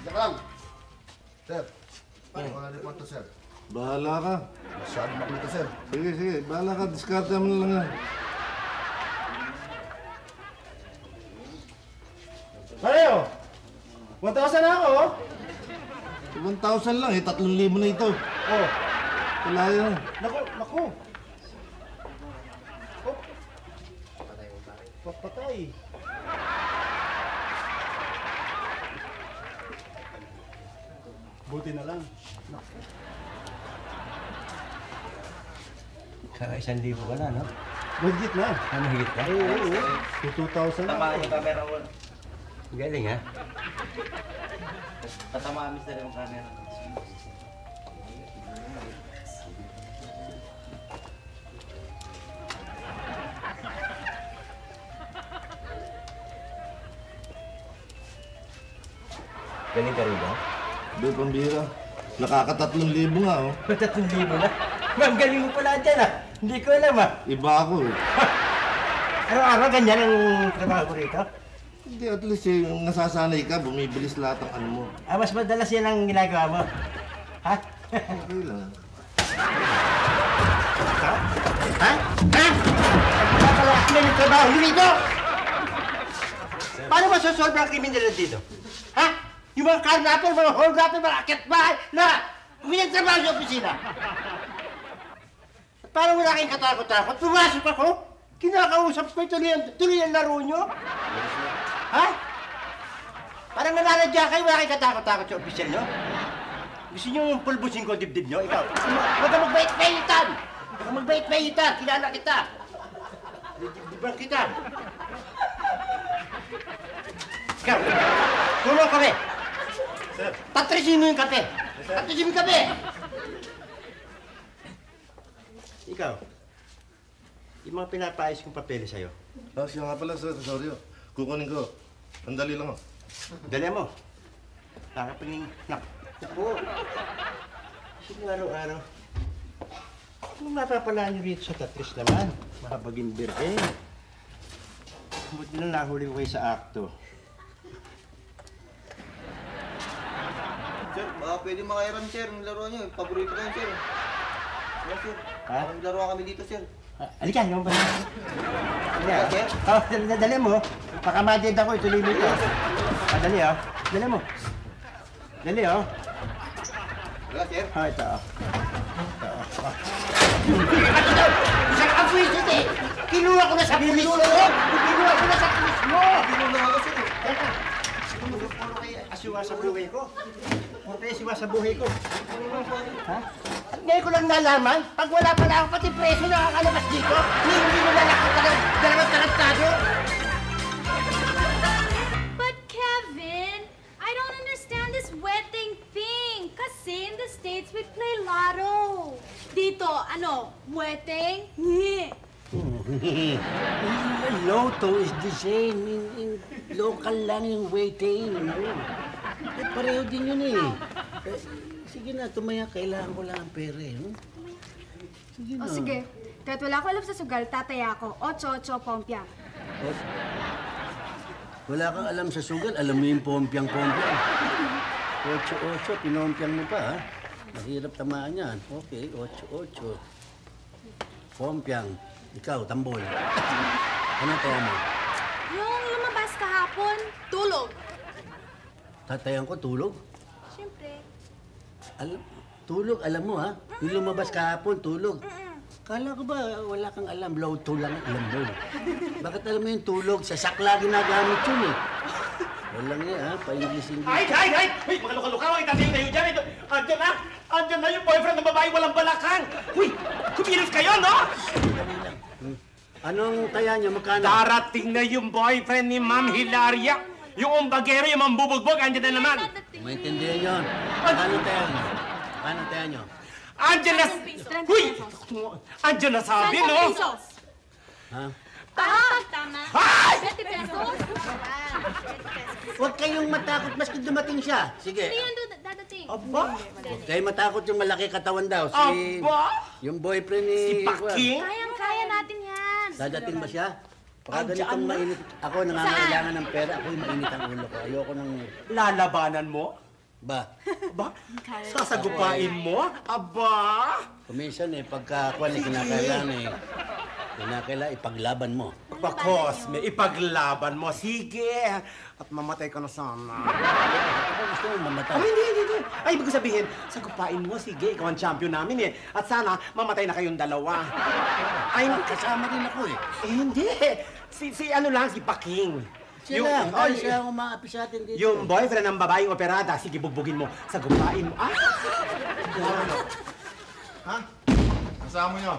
Diyan lang. Sir. Wala report to, sir. Bahala ka. Masyado makulit sir. Sige, sige. Bahala ka. Diskarte mo na lang yan. Pareho! 1,000 na ako, oh! 1,000 lang eh. 3,000 na ito. Oh, Wala yan. naku, naku! Oh. Papatay. Buti na lang. Kaka isang libo ka na, no? Legit na. Ano higit ka? Oo, oo. 2,000 na ako. camera ko. Galing, ha? Tatamaan mister yung camera. Galing ka rin ba? Be, pambira. Nakakatatlong libo nga, oh. Tatlong libo na? Ma'am, galing mo pala dyan, ah! Hindi ko alam, ah! Iba ako eh. Araw-araw ganyan ang trabaho ko rito? Hindi, at least eh, nasasanay ka, bumibilis lahat ng ano mo. Ah, mas madalas yan ang ginagawa mo. Ha? Okay lang. Ha? Ha? Wala pala kami ng trabaho dito! Paano masosolve ang kriminalidad dito? Ha? Yung mga karnaper, mga holgaper, mga akit bahay na minagtrabaho sa opisina. At paano wala kayong katakot-takot? Pumasok ako, kinakausap ko, tuloy ang, tuloy ang laro nyo. Ha? Parang nananadya kayo, wala kayong katakot-takot sa opisina nyo. Gusto nyo pulbusin ko dibdib nyo? Ikaw, huwag ka magbait-baitan! Huwag ka magbait-baitan! Kilala kita! Dibdiban kita! Ikaw, tulong kami! Sir. Tatrisin mo yung kape! Tatrisin mo yung kape! Ikaw, yung mga pinapaayos kong papeles sa'yo, Ah, siya nga pala, sir. Sorry, oh. Kukunin ko. Andali lang, oh. dali mo. Nakapingin, nak, upo. Sige araw-araw. Anong mapapalaan niyo rito sa Tatris naman? Makapagimbir eh. Buti na nahuli ko kayo sa akto. Sir, baka pwede makairam sir. Yung laro nyo. Paborito ko yun sir. Sir, sir. Ha? May laro kami dito sir. Ah, Halika, yung ba? Halika. Okay. Oh, dali, dali, mo. Baka madid ako, ituloy mo ito. Ah, dali, oh. Dali mo. Dali, oh. Wala sir. Ah, ito, oh. Ito, oh. Isang apwisit eh! Kinuha ko na sa pulis mo! Kinuha ko na sa pulis mo! Pinulong ako sir. Teka, puro asiwa sa buhay ko. Puro kayo asiwa sa buhay ko. Ha? Ngayon ko lang nalaman, pag wala pala ako, pati preso nakakalabas dito. Hindi hindi mo lalakot ka ng dalawang tarantado. But Kevin, I don't understand this wedding thing. Kasi in the States, we play lotto. Dito, ano, wedding? Nye. Lotto is the same. In, in local lang yung waiting. Eh, pareho din yun eh. eh sige na, tumaya. Kailangan ko lang ang pera eh. no? Sige na. O sige, kahit wala ko alam sa sugal, tataya ako. Ocho-ocho, pompya. Wala kang alam sa sugal. Alam mo yung pompiang-pompiang. Ocho-ocho, pinompiang mo pa ha. Mahirap tamaan yan. Okay, ocho-ocho. Pompiang. Ikaw, tambol. Ano tayo mo? Yung lumabas kahapon, tulog. Tatayan ko, tulog? Siyempre. Alam, tulog, alam mo ha? Yung lumabas kahapon, tulog. Kala ko ba wala kang alam, low to lang ang alam mo. Bakit alam mo yung tulog? Sa sakla ginagamit yun eh. Walang yan ha, pa-English-English. Ay, ay, ay! Uy, mga luka-luka, ay tatayo-tayo dyan. Ito, andyan na! Andyan na yung boyfriend ng babae walang balakang! Uy, kumilos kayo, no? Anong taya niya? Magkano? Darating na yung boyfriend ni Ma'am Hilaria. Yung umbagero, yung mambubugbog, andyan na naman. Maintindihan yun. Paano taya niyo? Paano taya niyo? Andyan na... 30 Uy! Andyan na sabi, 30 no? pesos. Ha? Ah, tama. Ay! 20 pesos. Huwag kayong matakot maski dumating siya. Sige. Hindi yan do- dadating. Aba? Huwag kayong matakot yung malaki katawan daw. Si... Aba? Yung boyfriend ni... Si Paking? Kayang-kaya natin yan. Dadating ba siya? Baka ganitong mainit. Ako nangangailangan ng pera. Ako yung mainit ang ulo ko. Ayoko ng... Lalabanan mo? Ba, Aba, sasagupain mo? Aba! kuminsan eh, pagka kwan eh, kinakailangan eh, kinakailangan ipaglaban mo. Aba, Cosme, ipaglaban mo. Sige. At mamatay ka na sana. Ako gusto mo mamatay. Ay, hindi, hindi, hindi. Ay, ibig sabihin, sagupain mo. Sige, ikaw ang champion namin eh. At sana, mamatay na kayong dalawa. Ay, Kasama din ako eh. eh, hindi. Si, si ano lang, si Paking. Siya lang, oh, dahil siya ang umaapi sa atin dito. Yung boyfriend ng babaeng operada, sige, bugbugin mo. Sagupain mo. Ah! Ha? Kasama nyo?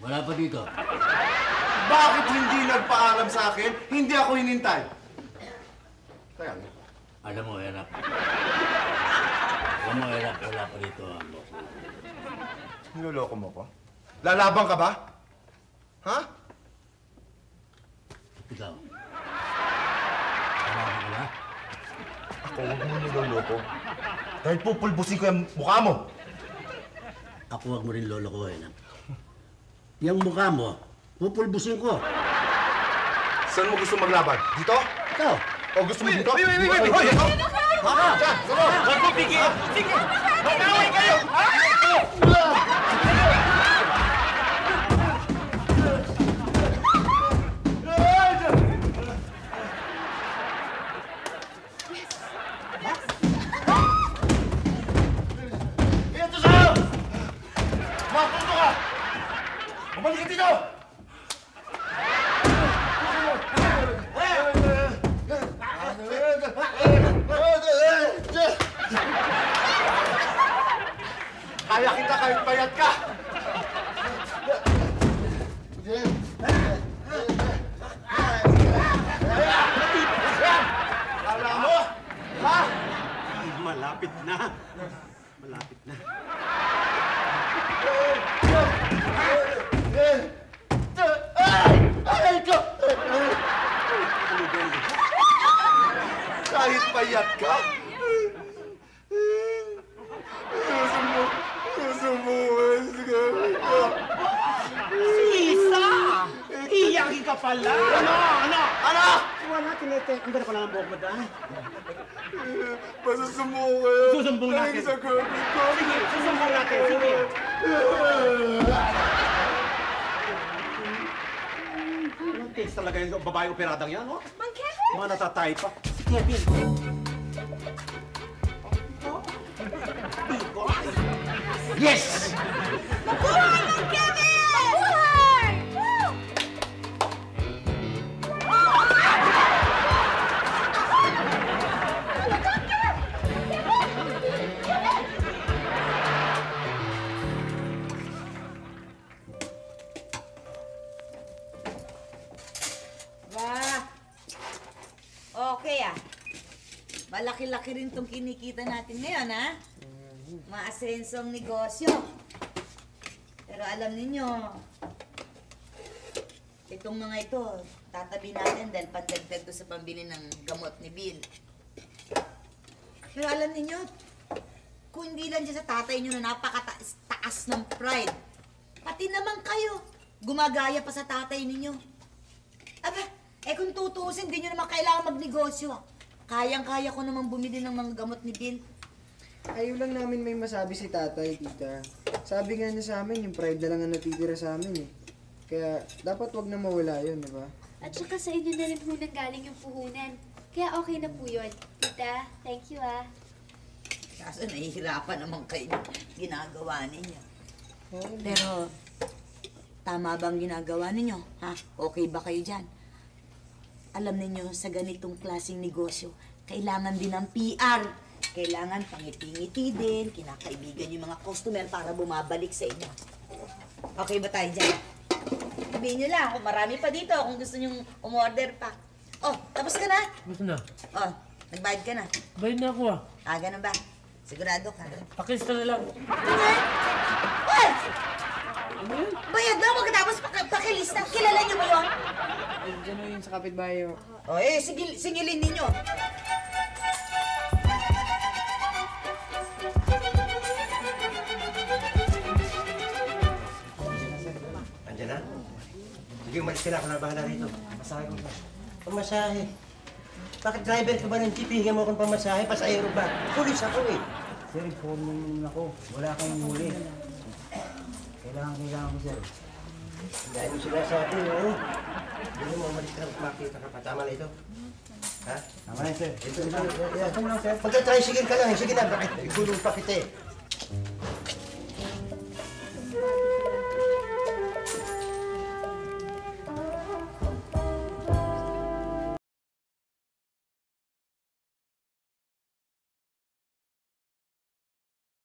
Wala pa dito. Bakit hindi nagpaalam sa akin? Hindi ako hinintay. Kaya, Alam mo, Erap. Alam mo, Erap, wala pa dito ang boss. niloloko mo ko? Lalaban ka ba? Ha? Ikaw. Wala ka ba? Ako, huwag mo niloloko. Dahil pupulbusin ko yung mukha mo. Ako wag mo rin lolo ko, Erap. Yung mukha mo, pupulbusin ko. Saan mo gusto maglaban? Dito? Ikaw, O gusto mo dito? Wait, wait, wait, wait, wait. Dito? Ha? Diyan, sama! Huwag mo bigyan! Sige! Mag-away kayo! Ito Bumalik ka dito! Kaya kita kahit payat ka! Kala mo? Ha? Malapit na. Malapit na. Aray ko! Kahit payat ka? Mo, gusto mo, Isa! Iyakin ka pala! Ano? Ano? Ano? Wala, tinete. Ang ganda ko lang ang buhok mo dahil. Masusumbong kayo. Susumbong natin. Sa girlfriend ko. Sige, susumbong natin. Sige. Anong taste talaga yung babae operadang yan, no? Mang Kevin! Mga natatay pa. Si Kevin. Yes! Mabuhay, Mang Kevin! Okay ah. Malaki-laki rin tong kinikita natin ngayon, ha? Maasensong negosyo. Pero alam ninyo, itong mga ito, tatabi natin dahil pandagdag to sa pambili ng gamot ni Bill. Pero alam ninyo, kung hindi lang dyan sa tatay nyo na napakataas ng pride, pati naman kayo, gumagaya pa sa tatay ninyo. Aba, eh kung tutuusin, di nyo naman kailangan magnegosyo. Kayang-kaya ko naman bumili ng mga gamot ni Bill. Ayaw lang namin may masabi si tatay, tita. Sabi nga niya sa amin, yung pride na lang ang natitira sa amin eh. Kaya dapat wag na mawala yun, di ba? At saka sa inyo na rin po nanggaling yung puhunan. Kaya okay na po yun. Tita, thank you ah. Kaso nahihirapan naman kayo ginagawa ninyo. Pero, tama bang ginagawa ninyo? Ha? Okay ba kayo dyan? Alam ninyo, sa ganitong klaseng negosyo, kailangan din ng PR. Kailangan pangiti-ngiti din, kinakaibigan yung mga customer para bumabalik sa inyo. Okay ba tayo dyan? Sabihin nyo lang kung marami pa dito, kung gusto nyo umorder pa. Oh, tapos ka na? Gusto na. Oh, nagbayad ka na. Bayad na ako ah. Ah, ganun ba? Sigurado ka? Pakista na lang. Ay! Bayad na, magkatapos pak pakilista. Kilala niyo ba yun? Eh, dyan o yun sa kapitbahay. oh. O eh, sigil singilin ninyo. Andiyan na? Sige, umalis ka na. Ako na bahala rito. Masahe ko na. Pamasahe. Bakit driver ka ba ng jeep? Hinga mo akong pamasahe, pasahero ba? Pulis ako eh. Sir, inform naman ako. Wala kang huli. Kailangan, kailangan ko, sir. Dahil mo sinasabi, oh. Hindi mo umalis ka na makita ka pa. Tama na ito. Ha? Tama na, sir. Ito, ito, ito. Ito mo lang, sir. Pagka-tricycle ka lang, sige na, bakit? Igulong pa kita eh.